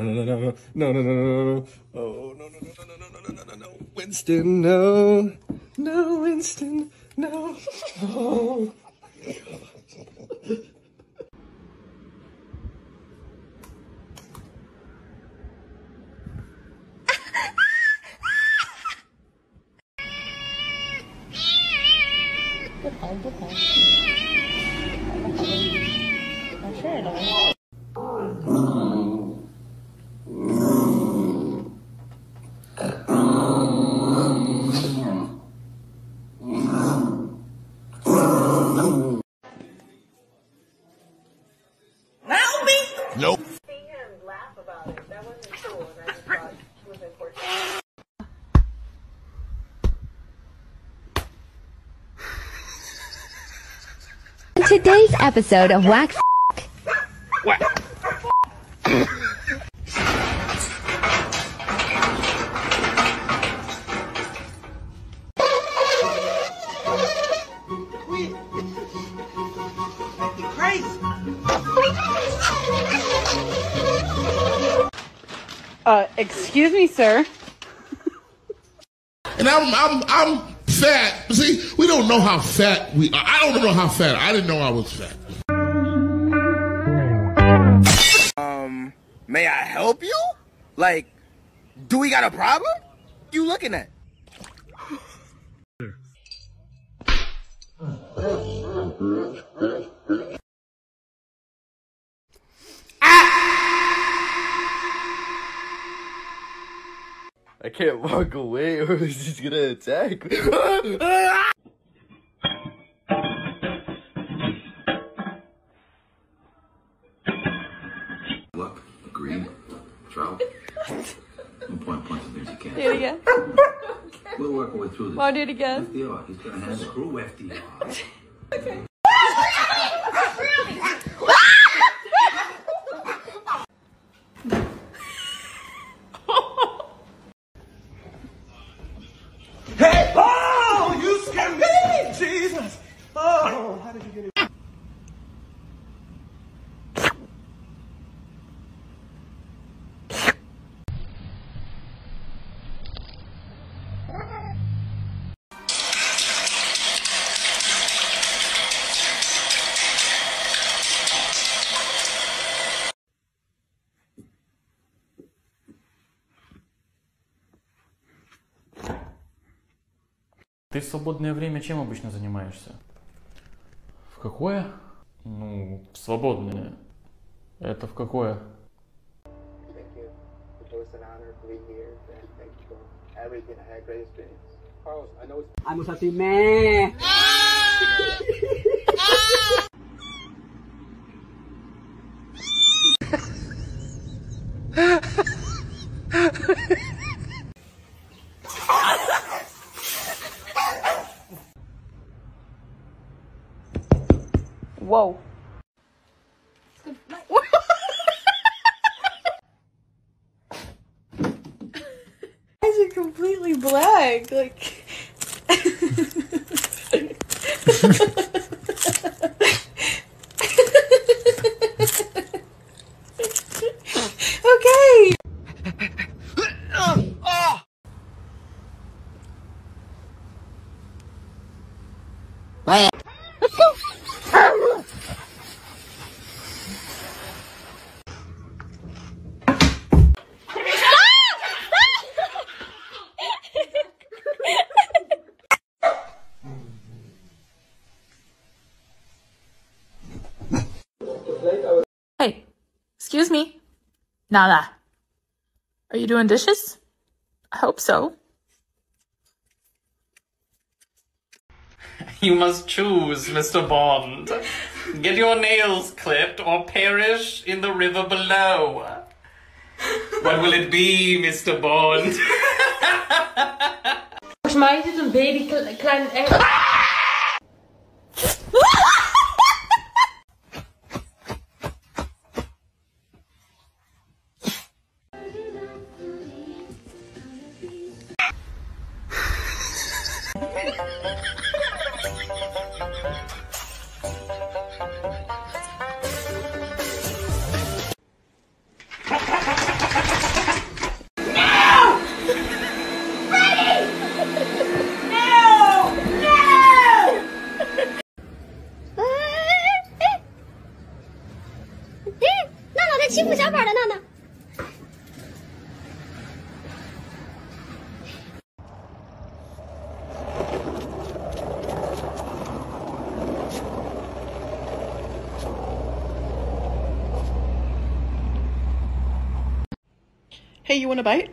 No, no, no, no, no, no, no, no, no. Oh, no, no, no, no, no, no, no, no, no, no. Winston, no. No, Winston, no. Oh. Nope. see him laugh about it. That wasn't cool, and I just thought it was unfortunate. Today's episode of Wax Uh, excuse me, sir. And I'm I'm I'm fat. See, we don't know how fat we are. I don't know how fat. I didn't know I was fat. Um, may I help you? Like, do we got a problem? You looking at? can't walk away or he's gonna attack me. Look, green, trout. One point, point some things you can. Do it again. We'll work our way through this. Want to do it again? FDR, he's gonna hand screw FDR. oh, Ты в свободное время чем обычно занимаешься? В какое? Ну, в свободное. Это в какое? I'm a happy man. Ha ha! whoa. Eyes are completely black. Like. Nala. Are you doing dishes? I hope so. You must choose, Mr. Bond. Get your nails clipped or perish in the river below. What will it be, Mr. Bond? Volgens mij is het een baby kle- klein Hey, you want a bite?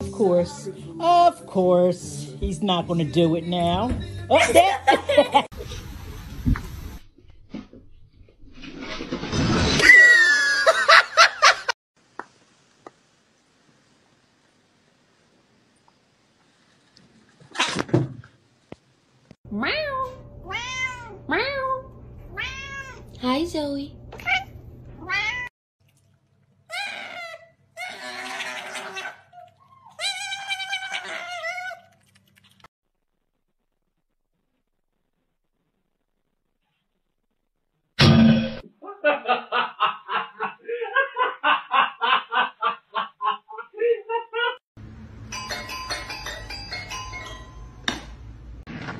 Of course. Of course. He's not going to do it now. Oh, Zoe.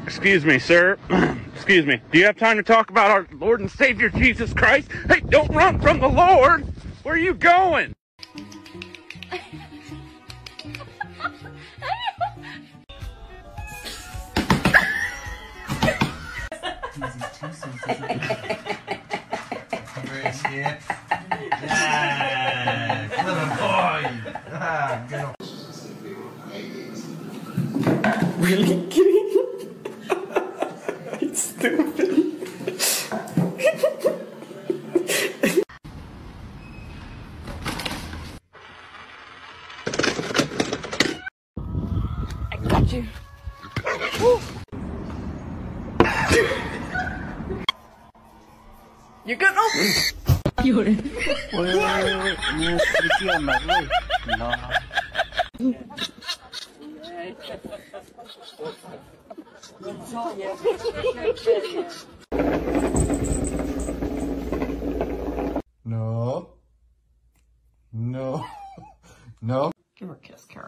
Excuse me, sir. Excuse me. Do you have time to talk about our Lord and Savior Jesus Christ? Hey, don't run from the Lord! Where are you going? Really kidding? it's stupid. I got you. You good? Oh. You No. No. No. Give her a kiss, Kara.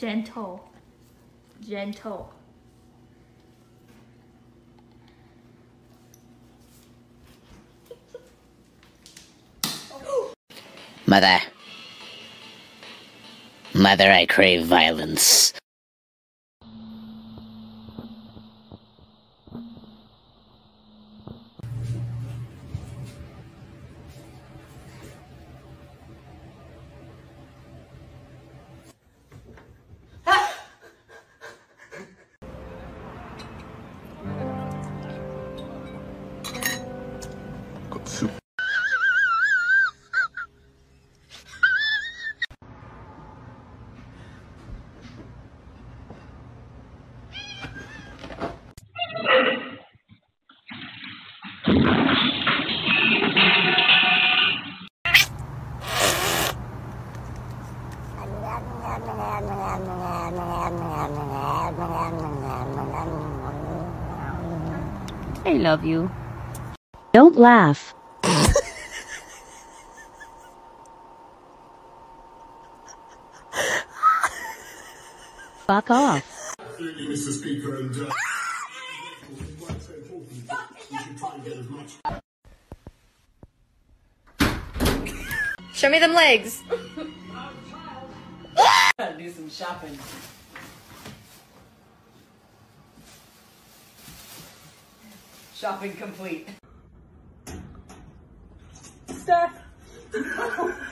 Gentle. Gentle. Mother. Mother, I crave violence. I love you. Don't laugh. Fuck off. Mr. Speaker, and uh, Show me them legs. Gotta do some shopping. Shopping complete. Steph.